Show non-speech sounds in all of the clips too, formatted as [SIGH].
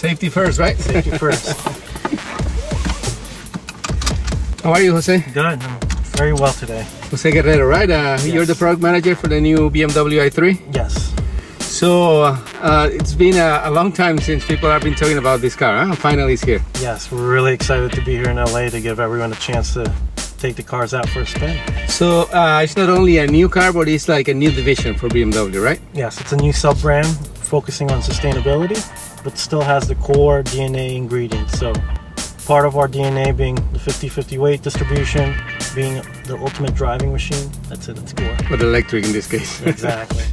Safety first, right? Safety first. [LAUGHS] How are you, Jose? Good. I'm very well today. Jose Guerrero, right? Uh, You're the product manager for the new BMW i3. Yes. So uh, it's been a, a, long time since people have been talking about this car. Huh? Finally, it's here. Yes, we're really excited to be here in LA to give everyone a chance to take the cars out for a spin. So uh, it's not only a new car, but it's like a new division for BMW, right? Yes, it's a new sub-brand focusing on sustainability, but still has the core DNA ingredients. So part of our DNA being the 50-50 weight distribution, being the ultimate driving machine. That's it, it's core. But electric in this case. [LAUGHS] Exactly.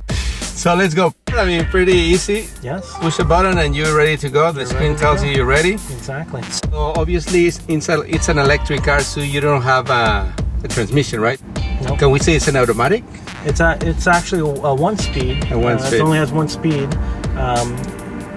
so let's go. I mean, pretty easy. Yes. Push a button and you're ready to go. The you're screen tells you you're ready. Exactly. So obviously it's, it's an electric car, so you don't have a, a transmission, right? Nope. Can we say it's an automatic? It's a, it's actually a, one speed. A one uh, speed. It only has one speed. Um,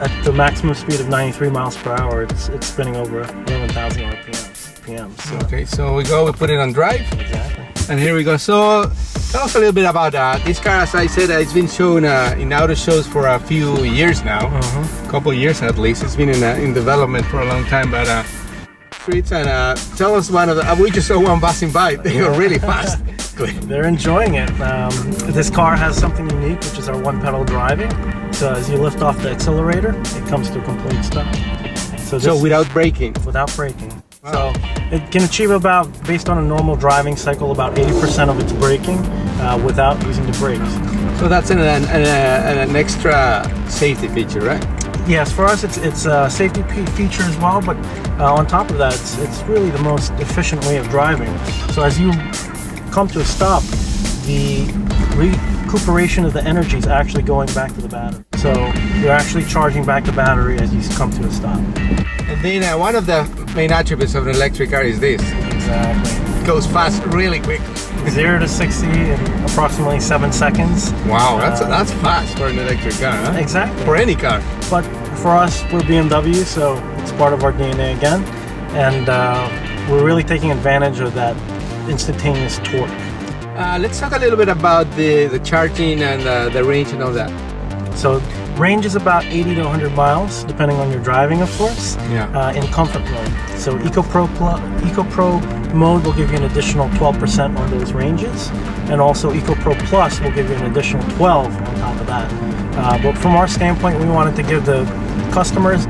at the maximum speed of 93 miles per hour, it's, it's spinning over 11,000 RPM. So. Okay, so we go, we put it on drive. Exactly. And here we go. So tell us a little bit about uh, this car. As I said, uh, it's been shown uh, in auto shows for a few years now, uh -huh. a couple years at least. It's been in, uh, in development for a long time, but uh, streets and uh, tell us one of the. we just saw one passing by. [LAUGHS] They were really fast. [LAUGHS] They're enjoying it. Um, this car has something unique, which is our one pedal driving. So as you lift off the accelerator, it comes to a complete stop. So, so without braking? Without braking. Wow. So it can achieve about, based on a normal driving cycle, about 80% of its braking uh, without using the brakes. So that's an, an, an, an, extra safety feature, right? Yes, for us it's, it's a safety feature as well, but uh, on top of that, it's, it's really the most efficient way of driving. So as you come to a stop, the recuperation of the energy is actually going back to the battery. So you're actually charging back the battery as you come to a stop. And then uh, one of the main attributes of an electric car is this. Exactly. It goes fast really quick. Zero to 60 in approximately seven seconds. Wow, that's, uh, that's fast for an electric car, huh? Exactly. For any car. But for us, we're BMW, so it's part of our DNA again. And uh, we're really taking advantage of that instantaneous torque. Uh, let's talk a little bit about the, the charging and uh, the range and all that. So range is about 80 to 100 miles, depending on your driving, of course. Yeah. Uh, in comfort mode. So Eco Pro Eco Pro mode will give you an additional 12% on those ranges, and also Eco Pro Plus will give you an additional 12 on top of that. Uh, but from our standpoint, we wanted to give the customers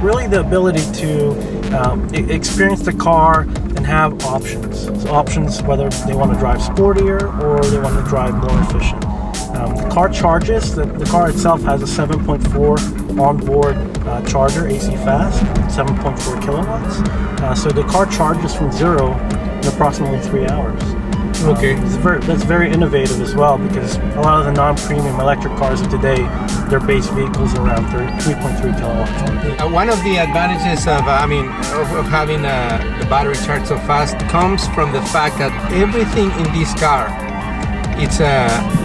really the ability to um, experience the car and have options. So options whether they want to drive sportier or they want to drive more efficient. Um, the car charges, the, the, car itself has a 7.4 onboard uh, charger, AC fast, 7.4 kilowatts. Uh, so the car charges from zero in approximately three hours. Okay. Um, very, that's very innovative as well because a lot of the non-premium electric cars of today, their base vehicles are around 3.3 kilowatts. Uh, one of the advantages of, uh, I mean, of, of having uh, the battery charge so fast comes from the fact that everything in this car, it's a uh,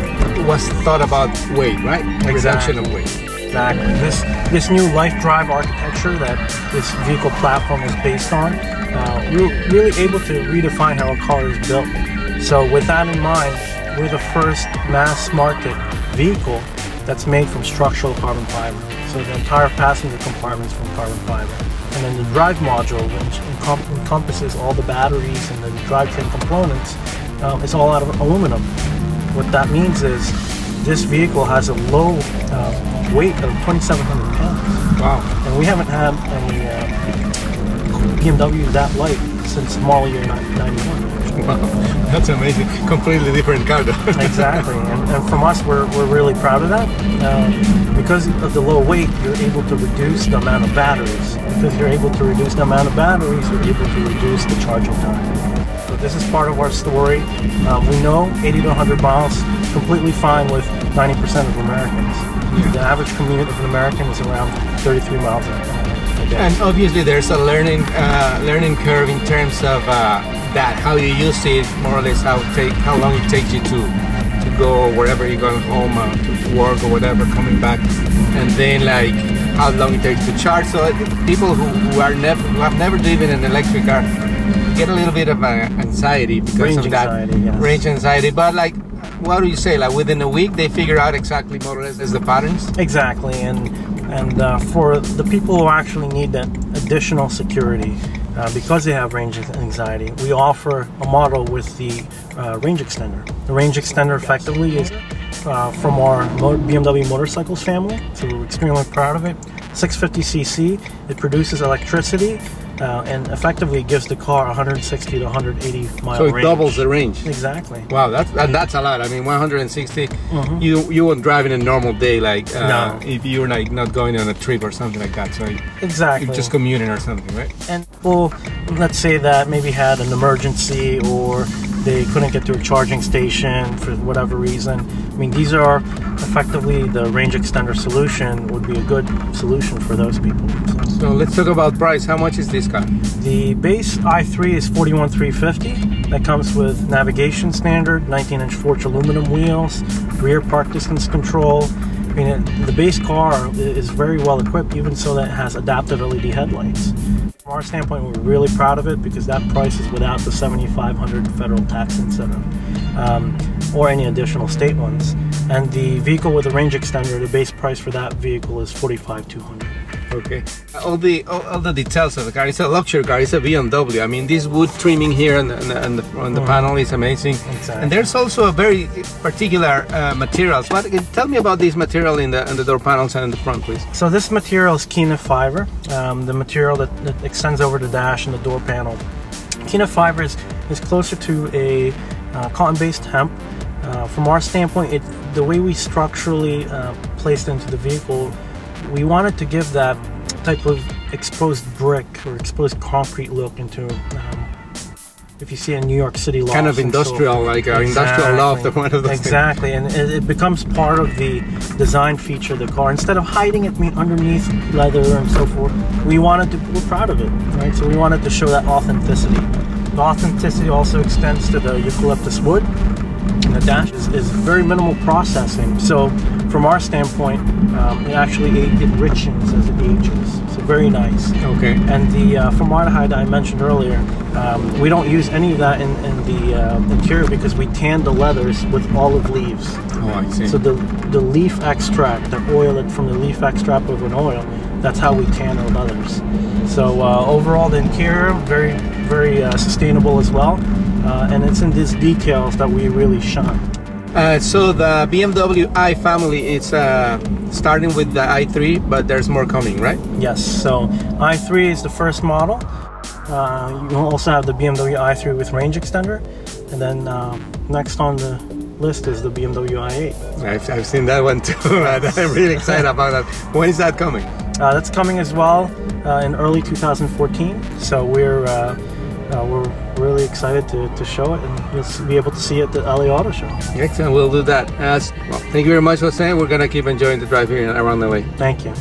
was thought about weight, right? Exactly. Reduction of weight. Exactly. This this new LifeDrive architecture that this vehicle platform is based on, uh, we're really able to redefine how a car is built. So with that in mind, we're the first mass market vehicle that's made from structural carbon fiber. So the entire passenger compartment is from carbon fiber. And then the drive module, which encom encompasses all the batteries and the drivetrain components, um, is all out of aluminum. What that means is this vehicle has a low uh, weight of 2,700 pounds. Wow. And we haven't had any uh, BMW that light since model year 91. Wow, that's amazing. Completely different car though. [LAUGHS] exactly, and, and, from us, we're, we're really proud of that. Um, because of the low weight, you're able to reduce the amount of batteries. Because you're able to reduce the amount of batteries, you're able to reduce the charging time. This is part of our story. Um, we know 80 to 100 miles, completely fine with 90% of Americans. Yeah. The average commute of an American is around 33 miles a day. And obviously, there's a learning uh, learning curve in terms of uh, that how you use it more or less how take how long it takes you to to go wherever you're going home uh, to work or whatever coming back and then like how long it takes to charge so people who, who are never who have never driven an electric car get a little bit of uh, anxiety because range of that anxiety, yes. range anxiety but like what do you say like within a week they figure out exactly more or less as the patterns exactly and And uh, for the people who actually need that additional security, uh, because they have range anxiety, we offer a model with the uh, range extender. The range extender effectively is uh, from our BMW motorcycles family, so we're extremely proud of it. 650cc, it produces electricity uh, and effectively gives the car 160 to 180 mile So it range. doubles the range. Exactly. Wow, that's and that's a lot. I mean, 160. Mhm. You you won't drive in a normal day, like uh, No. if you're like not going on a trip or something like that. So Exactly. you're just commuting or something, right? and well, let's say that maybe had an emergency or they couldn't get to a charging station for whatever reason. I mean, these are effectively the range extender solution would be a good solution for those people. So So let's talk about price. How much is this car? the base i3 is 41350. That comes with navigation standard, 19-inch forged aluminum wheels, rear park distance control. I mean, it, the base car is very well equipped, even so that it has adaptive LED headlights. From our standpoint, we're really proud of it because that price is without the 7,500 federal tax incentive um, or any additional state ones. And the vehicle with the range extender, the base price for that vehicle is 45,200. Okay. All the all, all the details of the car. It's a luxury car. It's a BMW. I mean, this wood trimming here and the on the, on the, Mhm. panel is amazing. Exactly. And there's also a very particular uh, materials. What? Tell me about this material in the in the door panels and in the front, please. So this material is kenaf fiber, um, the material that, that extends over the dash and the door panel. kenaf fiber is, is closer to a uh, cotton-based hemp. Uh, from our standpoint, it, the way we structurally uh, placed into the vehicle, we wanted to give that type of exposed brick or exposed concrete look into. Um, if you see a New York City loft, Kind of and so industrial, like, uh, industrial loft, Exactly. [LAUGHS] one of those things. Exactly, and it, becomes part of the design feature of the car. Instead of hiding it me- underneath leather and so forth, we wanted to. We're proud of it, right? So we wanted to show that authenticity. The authenticity also extends to the eucalyptus wood. And the dash is, is very minimal processing. So, from our standpoint, um, it actually it, richens as it ages. So very nice. Okay. And the uh, formaldehyde I mentioned earlier, um, we don't use any of that in, in the uh, interior because we tan the leathers with olive leaves. Oh, I see. So the the leaf extract, the oil from the leaf extract of an oil, that's how we tan our leathers. So uh, overall, the interior very very uh, sustainable as well, uh, and it's in these details that we really shine. Uh, so the BMW i family is uh, starting with the i3, but there's more coming, right? Yes. So i3 is the first model. Uh, you also have the BMW i3 with range extender, and then uh, next on the list is the BMW i8. I've, I've seen that one [LAUGHS] too, I'm really excited about that. When is that coming? Uh, that's coming as well uh, in early 2014. So we're uh, we're really excited to, to show it, and you'll be able to see it at the LA Auto Show. Excellent, we'll do that. As, well, thank you very much for saying. We're gonna keep enjoying the drive here around LA. Thank you.